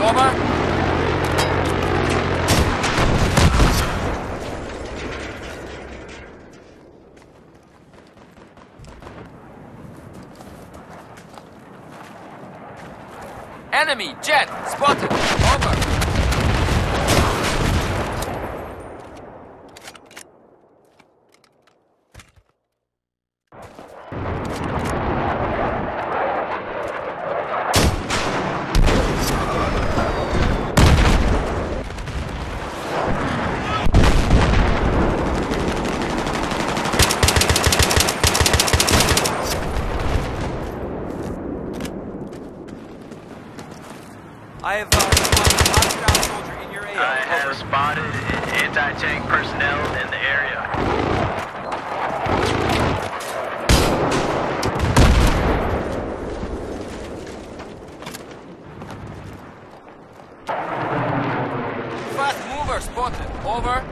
Sigma? Enemy jet spotted. Over. I have uh, soldier in your. I have spotted anti-tank personnel in the area. Fast mover spotted. Over.